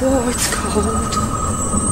Oh, it's cold.